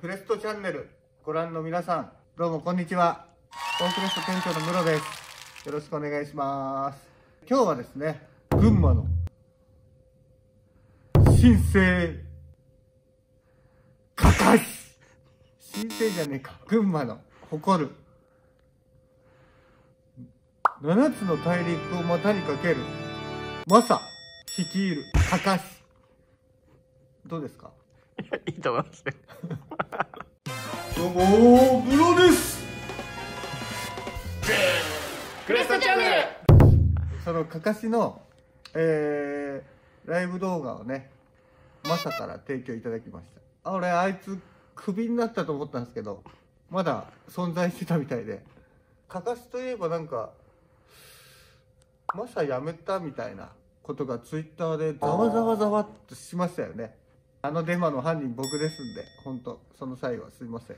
クレストチャンネルご覧の皆さんどうもこんにちは。オークレスト店長のムロです。よろしくお願いします。今日はですね群馬の新生かかし新生じゃねえか。群馬の誇る。7つの大陸を股にかける。マサ率いるかかしどうですか？いいと思いますよ。どうもムロです。クレストチャンネル。そのかかしの、えー、ライブ動画をねマサから提供いただきました。あ俺あいつクビになったと思ったんですけどまだ存在してたみたいで。かかしといえばなんかマサ辞めたみたいなことがツイッターでざわざわざわっとしましたよねあのデマの犯人僕ですんで本当その際はすいません。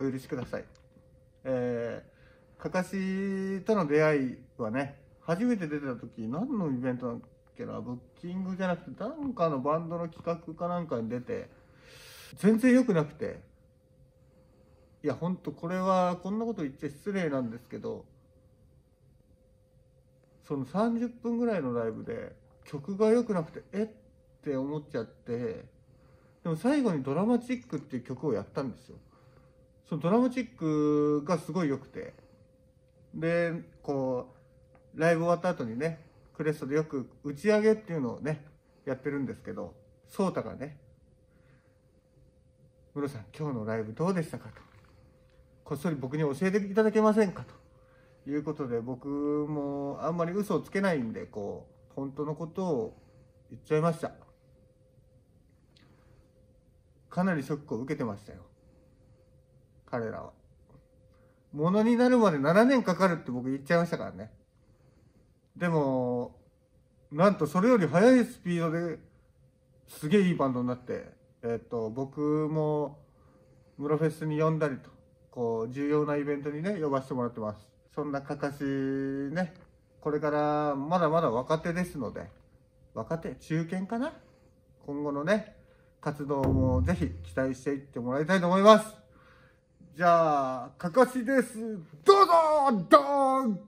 お許しください。えー、かかしとの出会いはね初めて出てた時何のイベントだっけな？ブッキングじゃなくてなんかのバンドの企画かなんかに出て全然良くなくて。いやほんとこれはこんなこと言っちゃ失礼なんですけどその30分ぐらいのライブで曲が良くなくてえっ？って思っちゃってでも最後に「ドラマチック」っていう曲をやったんですよ。そのドラマチックがすごい良くて。でこうライブ終わった後にねクレストでよく打ち上げっていうのをねやってるんですけど颯太がね「ムロさん今日のライブどうでしたか?」とこっそり僕に教えていただけませんか？と。いうことで僕もあんまり嘘をつけないんでこう本当のことを言っちゃいました。かなりショックを受けてましたよ。彼らは。ものになるまで7年かかるって僕言っちゃいましたからね。でもなんとそれより速いスピードですげえいいバンドになってえっと僕もムロフェスに呼んだりとこう重要なイベントにね呼ばせてもらってます。そんなかかしねこれからまだまだ若手ですので若手中堅かな？今後のね活動もぜひ期待していってもらいたいと思います。じゃあかかしです。どうぞドーン。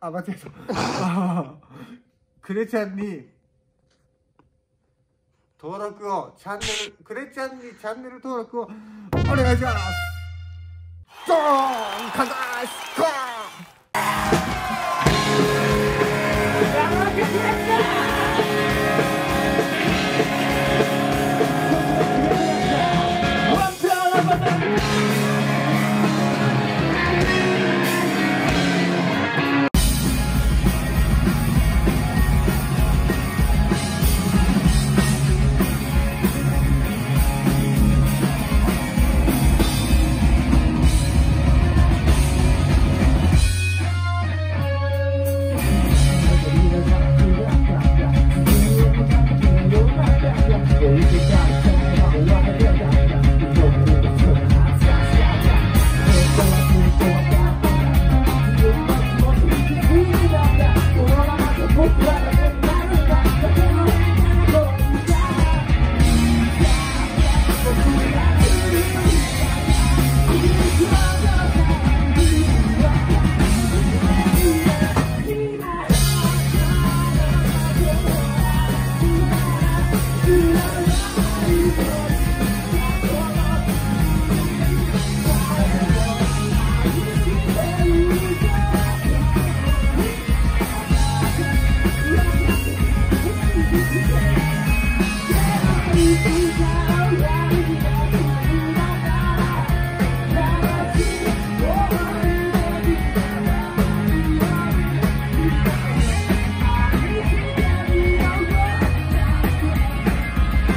あ間違えた。あ クレちゃんに登録をチャンネルクレちゃんにチャンネル登録をお願いします。ドーンかかし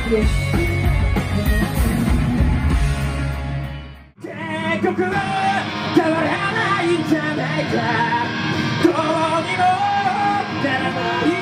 結局は変わらないんじゃないかどうにもならない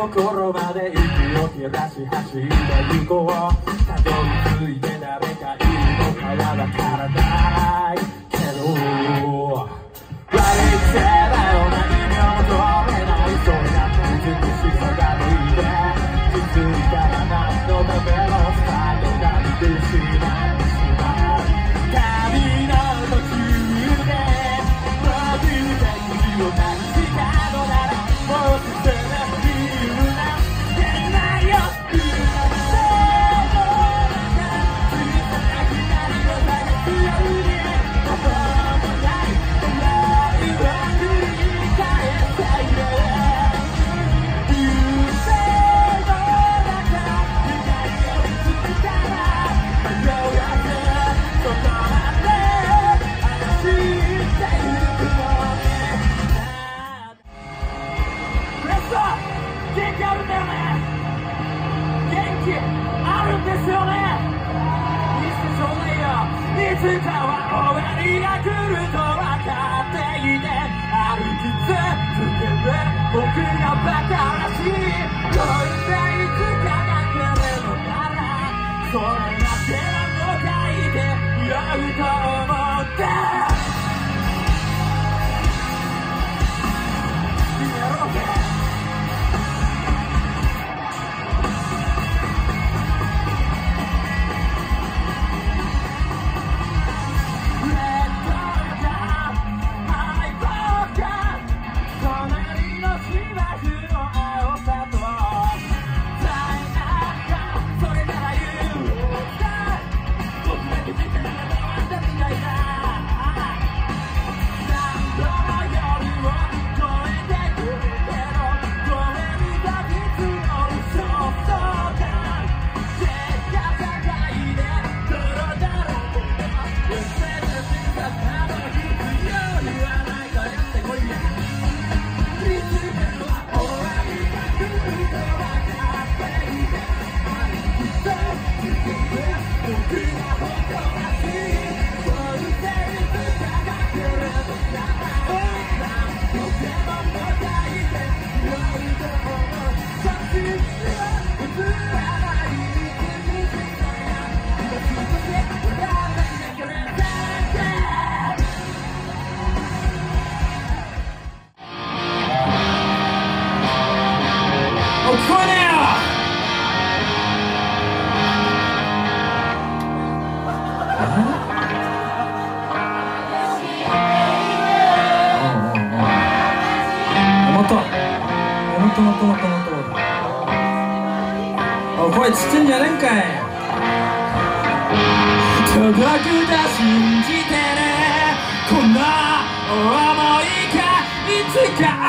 心まで息を切らし走って行こうたどり着いて誰かいるのかはわからないけど。Running 日が来るとったおっともっともっともっともっとお声ちっちゃいんじゃねえんかい。届くだ信じてね。こんな思いがいつか